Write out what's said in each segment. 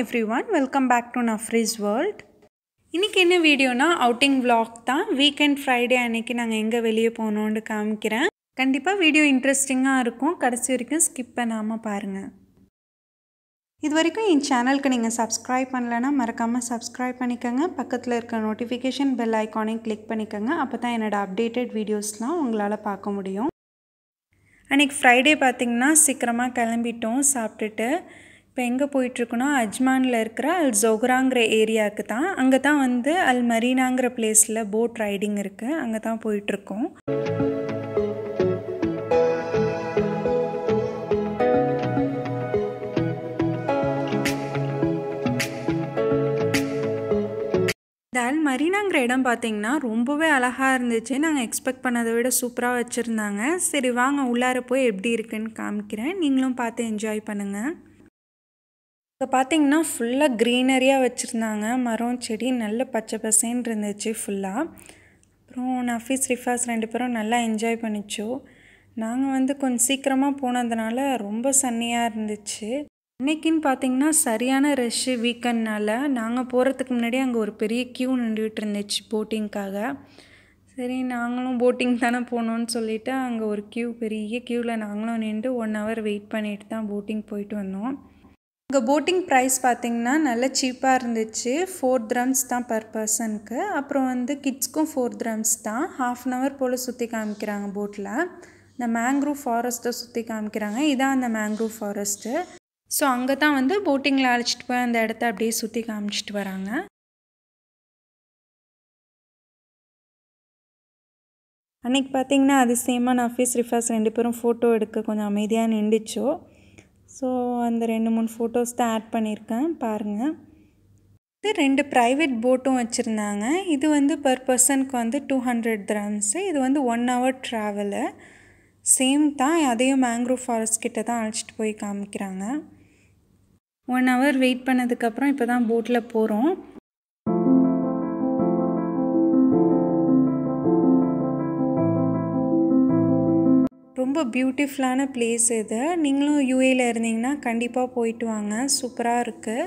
Everyone welcome back to Nafris world இன்றைக்கி என்ன வீடியோனா அவுட்டிங் vlog தான். வீக்கெண்ட் ஃப்ரைடே அன்னைக்கு நாங்கள் எங்கே வெளியே போனோன்னு காமிக்கிறேன். கண்டிப்பாக வீடியோ இன்ட்ரெஸ்டிங்காக இருக்கும். கடைசி வரைக்கும் ஸ்கிப் பண்ணாமல் பாருங்கள் இது வரைக்கும் என் சேனலுக்கு நீங்கள் சப்ஸ்கிரைப் பண்ணலைன்னா மறக்காமல் சப்ஸ்கிரைப் பண்ணிக்கோங்க. பக்கத்தில் இருக்க நோட்டிஃபிகேஷன் பெல் ஐக்கானையும் கிளிக் பண்ணிக்கோங்க. அப்போ தான் என்னோடய அப்டேட்டட் வீடியோஸ்லாம் உங்களால் பார்க்க முடியும். அன்றைக்கி ஃப்ரைடே பார்த்திங்கன்னா சீக்கிரமாக கிளம்பிட்டோம் சாப்பிட்டுட்டு. இப்போ எங்கே போயிட்டுருக்குன்னா அஜ்மானில் இருக்கிற அல் ஜொஹ்ராங்கிற ஏரியாவுக்கு தான். அங்கே தான் வந்து அல் மரீனாங்கிற பிளேஸில் போட் ரைடிங் இருக்குது அங்கே தான் போயிட்டுருக்கோம். இந்த அல் மரீனாங்கிற இடம் பார்த்தீங்கன்னா ரொம்பவே அழகாக இருந்துச்சு. நாங்கள் எக்ஸ்பெக்ட் பண்ணதை விட சூப்பராக வச்சுருந்தாங்க. சரி வாங்க உள்ளார போய் எப்படி இருக்குன்னு காமிக்கிறேன். நீங்களும் பார்த்து என்ஜாய் பண்ணுங்கள் இப்போ பார்த்தீங்கன்னா ஃபுல்லாக க்ரீனரியாக வச்சுருந்தாங்க. மரம் செடி நல்ல பச்சை பசேன்னு இருந்துச்சு ஃபுல்லாக அப்புறம் நஃபீஸ் ரிஃபாஸ் ரெண்டு பேரும் நல்லா என்ஜாய் பண்ணிச்சோம் நாங்கள் வந்து கொஞ்சம் சீக்கிரமாக போனதுனால ரொம்ப சன்னியாக இருந்துச்சு. அன்னைக்குன்னு பார்த்தீங்கன்னா சரியான ரஷ்ஷு வீக்கெண்ட்னால் நாங்கள் போகிறதுக்கு முன்னாடி அங்கே ஒரு பெரிய க்யூ நின்றுட்டு இருந்துச்சு போட்டிங்க்காக சரி நாங்களும் போட்டிங் தானே போனோன்னு சொல்லிவிட்டு அங்கே ஒரு க்யூ பெரிய க்யூவில் நாங்களும் நின்று ஒன் ஹவர் வெயிட் பண்ணிட்டு தான் போட்டிங் போயிட்டு வந்தோம். இங்கே போட்டிங் ப்ரைஸ் பார்த்திங்கன்னா நல்ல சீப்பாக இருந்துச்சு. ஃபோர் த்ரம்ஸ் தான் பர் பர்சனுக்கு அப்புறம் வந்து கிட்ஸ்க்கும் ஃபோர் த்ரம்ஸ் தான். ஹாஃப் அன் ஹவர் போல் சுற்றி காமிக்கிறாங்க போட்டில் இந்த மேங்க்ரூவ் ஃபாரஸ்ட்டை சுற்றி காமிக்கிறாங்க. இதான் அந்த மேங்க்ரூவ் ஃபாரஸ்ட்டு ஸோ அங்கே தான் வந்து போட்டிங்கில் அழைச்சிட்டு போய் அந்த இடத்த அப்படியே சுற்றி காமிச்சிட்டு வராங்க. அன்றைக்கி பார்த்தீங்கன்னா அதிசயமாக ஆஃபீஸ் ரிஃபாஸ் ரெண்டு பேரும் ஃபோட்டோ எடுக்க கொஞ்சம் அமைதியாக நின்றுச்சோ. ஸோ அந்த ரெண்டு மூணு ஃபோட்டோஸ் தான் ஆட் பண்ணியிருக்கேன். பாருங்கள் இது ரெண்டு ப்ரைவேட் போட்டும் வச்சுருந்தாங்க. இது வந்து பர் பர்சனுக்கு வந்து டூ ஹண்ட்ரட் கிராம்ஸு இது வந்து ஒன் ஹவர் ட்ராவலு சேம் தான். அதையும் மேங்க்ரோவ் ஃபாரஸ்ட் கிட்ட தான் அழைச்சிட்டு போய் காமிக்கிறாங்க. ஒன் ஹவர் வெயிட் பண்ணதுக்கப்புறம் இப்போ தான் போட்டில் போகிறோம் ரொம்ப பியூட்டிஃபுல்லான பிளேஸ் இது. நீங்களும் யூஏயில் இருந்தீங்கன்னா கண்டிப்பாக போயிட்டு வாங்க. சூப்பராக இருக்குது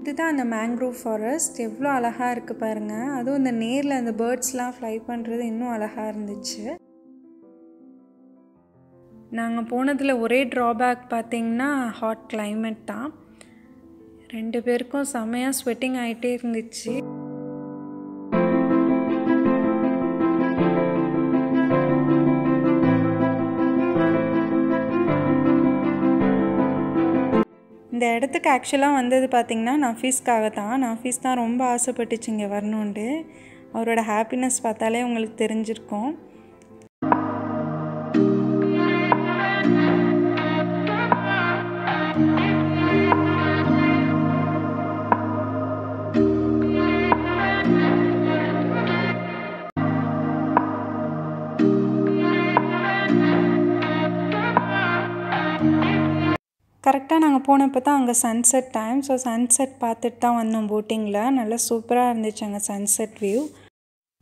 இதுதான் அந்த மேங்க்ரோவ் ஃபாரஸ்ட் எவ்வளோ அழகாக இருக்குது பாருங்கள் அதுவும் இந்த நேரில் அந்த பேர்ட்ஸ்லாம் ஃப்ளை பண்ணுறது இன்னும் அழகாக இருந்துச்சு. நாங்கள் போனதில் ஒரே ட்ராபேக் பார்த்திங்கன்னா ஹாட் கிளைமேட் தான். ரெண்டு பேருக்கும் செமையாக ஸ்வெட்டிங் ஆகிட்டே இருந்துச்சு. இந்த இடத்துக்கு ஆக்சுவலாக வந்தது பார்த்திங்கன்னா நஃபீஸ்க்காக தான். நஃபீஸ் தான் ரொம்ப ஆசைப்பட்டுச்சு இங்கே வரணுன்ட்டு அவரோட ஹாப்பினஸ் பார்த்தாலே உங்களுக்கு தெரிஞ்சிருக்கும். கரெக்டாக நாங்கள் போனப்போ தான் அங்கே சன்செட் டைம் ஸோ சன்செட் பார்த்துட்டு தான் வந்தோம் போட்டிங்கில் நல்லா சூப்பராக இருந்துச்சு அங்கே சன்செட் வியூ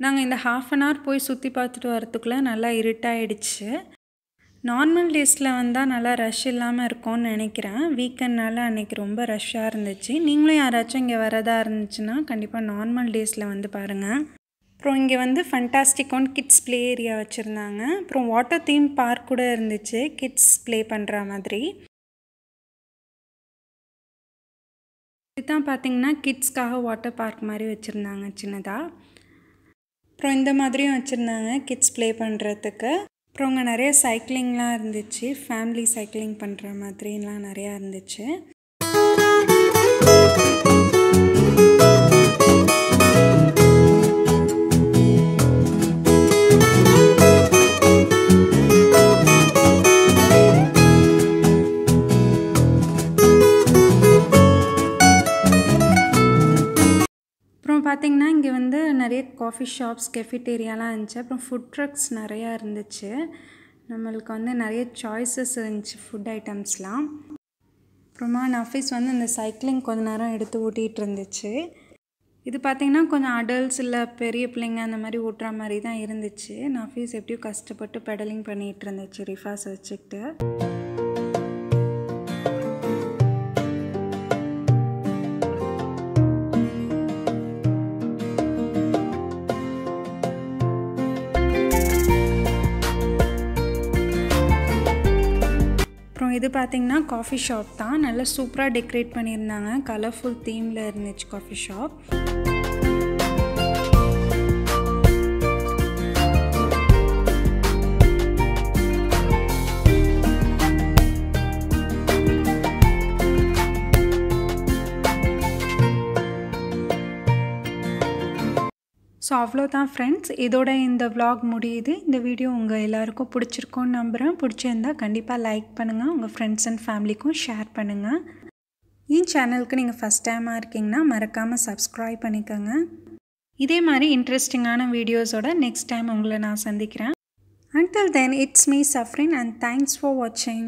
நாங்கள் இந்த ஹாஃப் அன் ஹவர் போய் சுற்றி பார்த்துட்டு வரத்துக்குள்ளே நல்லா இருட்டாயிடுச்சு. நார்மல் டேஸில் வந்தால் நல்லா ரஷ் இல்லாமல் இருக்கும்னு நினைக்கிறேன். வீக்கெண்ட்னால அன்றைக்கி ரொம்ப ரஷ்ஷாக இருந்துச்சு. நீங்களும் யாராச்சும் இங்கே வரதா இருந்துச்சுன்னா கண்டிப்பாக நார்மல் டேஸில் வந்து பாருங்கள் அப்புறம் இங்கே வந்து ஃபண்டாஸ்டிக்கான கிட்ஸ் ப்ளே ஏரியா வச்சுருந்தாங்க. அப்புறம் வாட்டர் தீம் பார்க் கூட இருந்துச்சு. கிட்ஸ் ப்ளே பண்ணுற மாதிரி. இதுதான் பார்த்திங்கன்னா கிட்ஸ்க்காக வாட்டர் பார்க் மாதிரி வச்சுருந்தாங்க சின்னதாக அப்புறம் இந்த மாதிரியும் வச்சுருந்தாங்க கிட்ஸ் ப்ளே பண்ணுறதுக்கு அப்புறம் அங்கே நிறைய சைக்கிளிங்லாம் இருந்துச்சு. ஃபேமிலி சைக்கிளிங் பண்ணுற மாதிரிலாம் நிறையா இருந்துச்சு. பார்த்திங்கன்னா இங்கே வந்து நிறைய காஃபி ஷாப்ஸ் கெஃபிடேரியாலாம் இருந்துச்சு. அப்புறம் ஃபுட் ட்ரக்ஸ் நிறையா இருந்துச்சு. நம்மளுக்கு வந்து நிறைய சாய்ஸஸ் இருந்துச்சு ஃபுட் ஐட்டம்ஸ்லாம் அப்புறமா நஃபீஸ் வந்து இந்த சைக்கிளிங் கொஞ்ச நேரம் எடுத்து ஓட்டிகிட்டு இருந்துச்சு. இது பார்த்திங்கன்னா கொஞ்சம் அடல்ட்ஸ் இல்லை பெரிய பிள்ளைங்க அந்த மாதிரி ஓட்டுற மாதிரி தான் இருந்துச்சு. நஃபீஸ் எப்படியும் கஷ்டப்பட்டு பெடலிங் பண்ணிகிட்டு இருந்துச்சு ரிஃபாஸ் வச்சுக்கிட்டு. அப்புறம் இது பார்த்திங்கன்னா காஃபி ஷாப் தான். நல்லா சூப்பராக டெக்கரேட் பண்ணியிருந்தாங்க. கலர்ஃபுல் தீமில் இருந்துச்சு காஃபி ஷாப் அவ்வளோதான் ஃப்ரெண்ட்ஸ் இதோட இந்த விலாக் முடியுது. இந்த வீடியோ உங்கள் எல்லாருக்கும் பிடிச்சிருக்கோன்னு நம்புகிறேன் பிடிச்சிருந்தா கண்டிப்பாக லைக் பண்ணுங்கள் உங்கள் ஃப்ரெண்ட்ஸ் அண்ட் ஃபேமிலிக்கும் ஷேர் பண்ணுங்கள் என் சேனலுக்கு நீங்கள் ஃபஸ்ட் டைமாக இருக்கீங்கன்னா மறக்காமல் சப்ஸ்கிரைப் பண்ணிக்கோங்க. இதே மாதிரி இன்ட்ரெஸ்டிங்கான வீடியோஸோட நெக்ஸ்ட் டைம் உங்களை நான் சந்திக்கிறேன். Until then it's me Safrin and thanks for வாட்சிங்